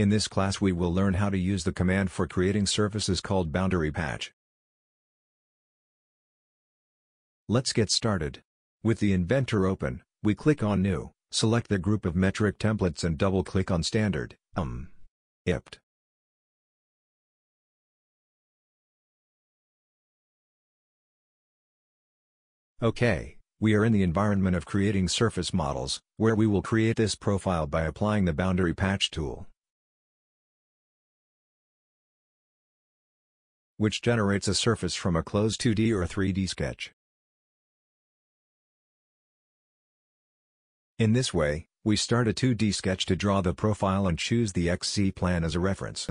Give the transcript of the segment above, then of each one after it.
In this class we will learn how to use the command for creating surfaces called boundary patch. Let's get started. With the inventor open, we click on New, select the group of metric templates and double-click on Standard, um, IPT. OK, we are in the environment of creating surface models, where we will create this profile by applying the Boundary Patch tool. Which generates a surface from a closed 2D or 3D sketch. In this way, we start a 2D sketch to draw the profile and choose the XZ plan as a reference.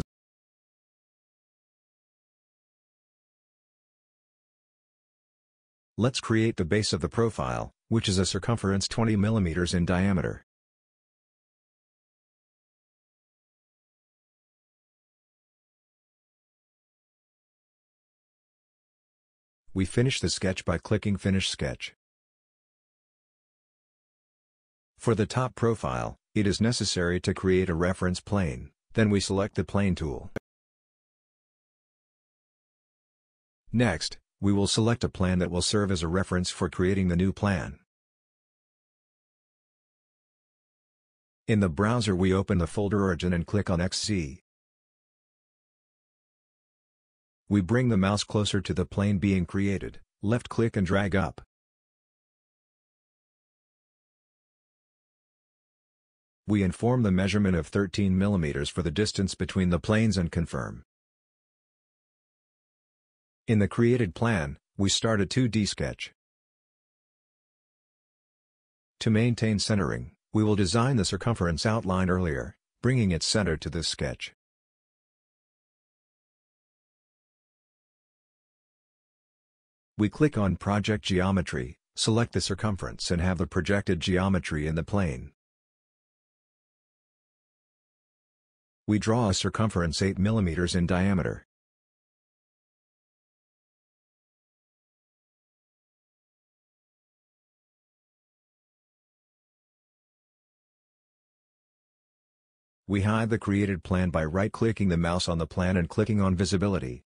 Let's create the base of the profile, which is a circumference 20 mm in diameter. We finish the sketch by clicking Finish Sketch. For the top profile, it is necessary to create a reference plane, then we select the Plane tool. Next, we will select a plan that will serve as a reference for creating the new plan. In the browser we open the folder origin and click on XZ. We bring the mouse closer to the plane being created, left-click and drag up. We inform the measurement of 13 mm for the distance between the planes and confirm. In the created plan, we start a 2D sketch. To maintain centering, we will design the circumference outlined earlier, bringing its center to this sketch. We click on Project Geometry, select the circumference and have the projected geometry in the plane. We draw a circumference 8 mm in diameter. We hide the created plan by right-clicking the mouse on the plan and clicking on Visibility.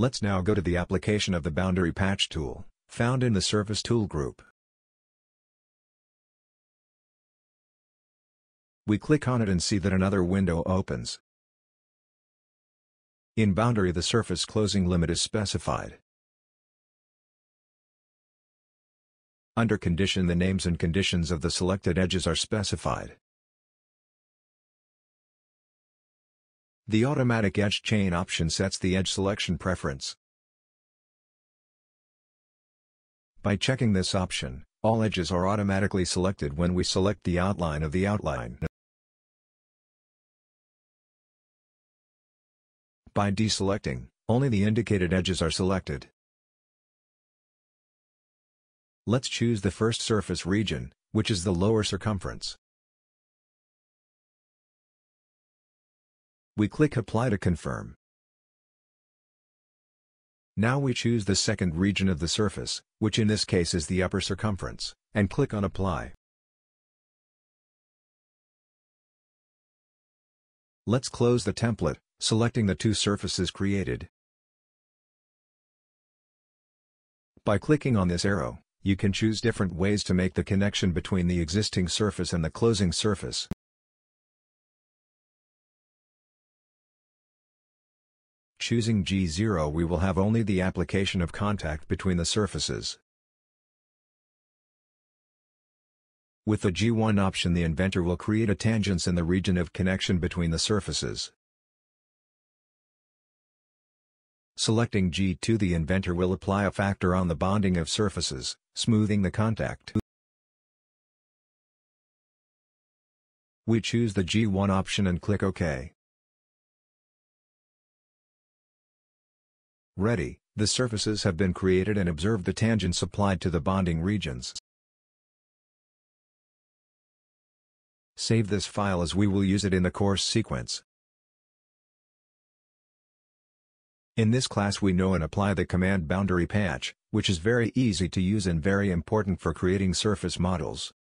Let's now go to the application of the Boundary Patch tool, found in the Surface Tool group. We click on it and see that another window opens. In Boundary the surface closing limit is specified. Under Condition the names and conditions of the selected edges are specified. The automatic edge chain option sets the edge selection preference. By checking this option, all edges are automatically selected when we select the outline of the outline. By deselecting, only the indicated edges are selected. Let's choose the first surface region, which is the lower circumference. We click Apply to confirm. Now we choose the second region of the surface, which in this case is the upper circumference, and click on Apply. Let's close the template, selecting the two surfaces created. By clicking on this arrow, you can choose different ways to make the connection between the existing surface and the closing surface. Choosing G0 we will have only the application of contact between the surfaces. With the G1 option the inventor will create a tangents in the region of connection between the surfaces. Selecting G2 the inventor will apply a factor on the bonding of surfaces, smoothing the contact. We choose the G1 option and click OK. Ready, the surfaces have been created and observe the tangents applied to the bonding regions. Save this file as we will use it in the course sequence. In this class we know and apply the command boundary patch, which is very easy to use and very important for creating surface models.